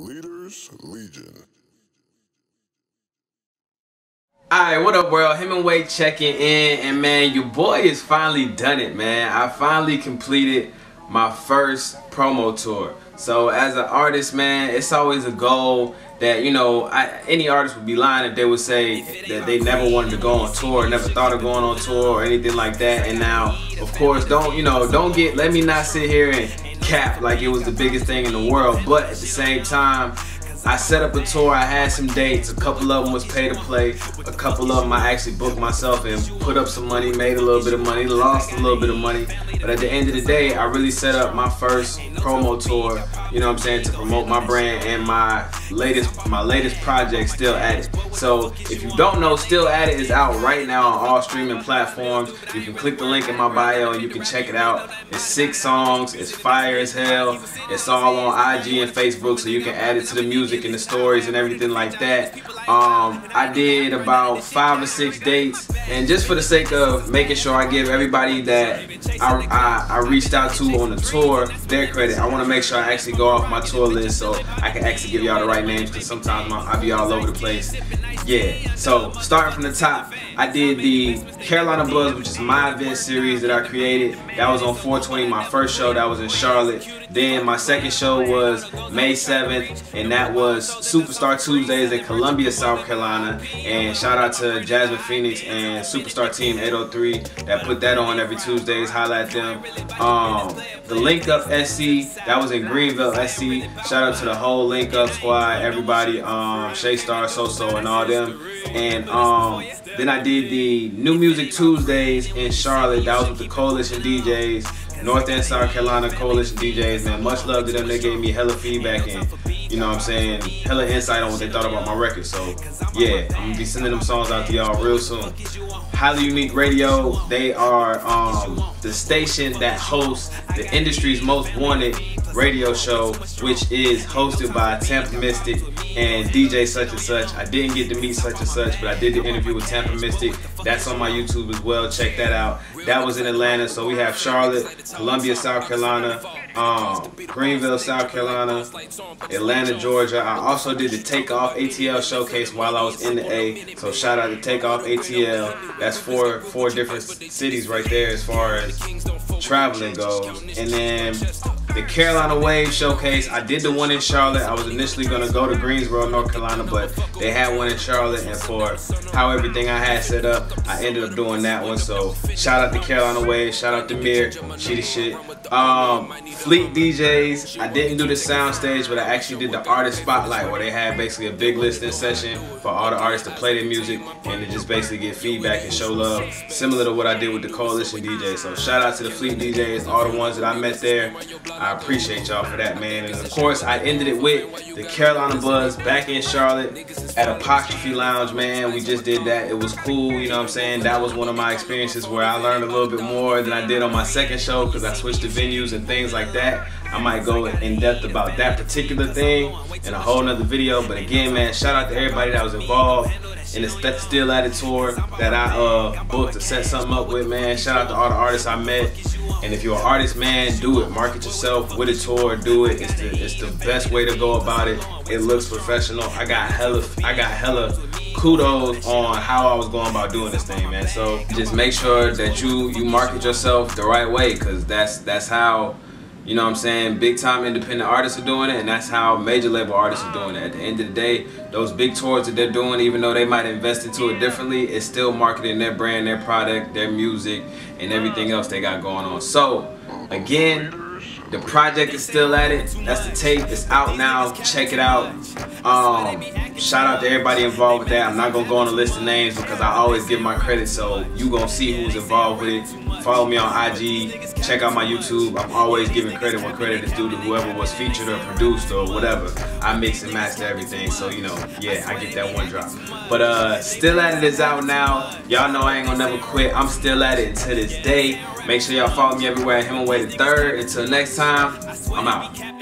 Leaders Legion. Alright, what up world? Hemingway checking in and man, your boy has finally done it, man. I finally completed my first promo tour. So as an artist, man, it's always a goal that, you know, I, any artist would be lying if they would say that they never wanted to go on tour, never thought of going on tour or anything like that. And now, of course, don't, you know, don't get, let me not sit here and cap like it was the biggest thing in the world. But at the same time, I set up a tour, I had some dates, a couple of them was pay to play, a couple of them I actually booked myself and put up some money, made a little bit of money, lost a little bit of money, but at the end of the day, I really set up my first promo tour, you know what I'm saying, to promote my brand and my latest my latest project, Still At It. So if you don't know, Still At It is out right now on all streaming platforms. You can click the link in my bio and you can check it out. It's six songs, it's fire as hell, it's all on IG and Facebook so you can add it to the music and the stories and everything like that. Um, I did about five or six dates, and just for the sake of making sure I give everybody that I, I, I reached out to on the tour their credit, I want to make sure I actually go off my tour list so I can actually give y'all the right names because sometimes I be all over the place. Yeah, so starting from the top, I did the Carolina Buzz, which is my event series that I created. That was on 420, my first show. That was in Charlotte. Then my second show was May 7th, and that was Superstar Tuesdays in Columbia, South Carolina. And shout out to Jasmine Phoenix and Superstar Team 803 that put that on every Tuesdays. Highlight them. Um, the Link Up SC, that was in Greenville SC. Shout out to the whole Link Up squad, everybody, um, Shay Star, So-So, and all them. And um, then I did the New Music Tuesdays in Charlotte. That was with the Coalition DJs. North and South Carolina Coalition DJs, man. Much love to them. They gave me hella feedback and, you know what I'm saying, hella insight on what they thought about my record. So, yeah, I'm to be sending them songs out to y'all real soon. Highly Unique Radio, they are um, the station that hosts the industry's most wanted radio show, which is hosted by Tampa Mystic and DJ such and such. I didn't get to meet such and such, but I did the interview with Tampa Mystic. That's on my YouTube as well. Check that out. That was in Atlanta. So we have Charlotte, Columbia, South Carolina, um, Greenville, South Carolina, Atlanta, Georgia. I also did the Takeoff ATL showcase while I was in the A. So shout out to Takeoff ATL. That's four four different cities right there as far as traveling goes. And then the Carolina Wave Showcase. I did the one in Charlotte. I was initially going to go to Greensboro, North Carolina, but they had one in Charlotte. And for how everything I had set up, I ended up doing that one. So shout out to Carolina Wave. Shout out to Mir. She shit. Um, Fleet DJs. I didn't do the sound stage, but I actually did the artist spotlight where they had basically a big listening session for all the artists to play their music and to just basically get feedback and show love. Similar to what I did with the Coalition DJs. So shout out to the Fleet DJs, all the ones that I met there. I appreciate y'all for that, man. And of course, I ended it with the Carolina Buzz back in Charlotte at Apostrophe Lounge, man. We just did that. It was cool, you know what I'm saying? That was one of my experiences where I learned a little bit more than I did on my second show because I switched to venues and things like that. I might go in depth about that particular thing in a whole nother video. But again, man, shout out to everybody that was involved in the Still At It tour that I uh, booked to set something up with, man. Shout out to all the artists I met. And if you're an artist, man, do it. Market yourself with a tour. Do it. It's the it's the best way to go about it. It looks professional. I got hella I got hella kudos on how I was going about doing this thing, man. So just make sure that you you market yourself the right way, cause that's that's how you know what I'm saying? Big time independent artists are doing it, and that's how major label artists are doing it. At the end of the day, those big tours that they're doing, even though they might invest into it differently, it's still marketing their brand, their product, their music, and everything else they got going on. So, again, the project is still at it. That's the tape. It's out now. Check it out. Um, shout out to everybody involved with that. I'm not gonna go on a list of names because I always give my credit, so you gonna see who's involved with it. Follow me on IG. Check out my YouTube. I'm always giving credit when credit is due to whoever was featured or produced or whatever. I mix and master everything, so you know, yeah, I get that one drop. But uh, still at it is out now. Y'all know I ain't gonna never quit. I'm still at it to this day. Make sure y'all follow me everywhere at Hemingway the Third. Until next time, I'm out.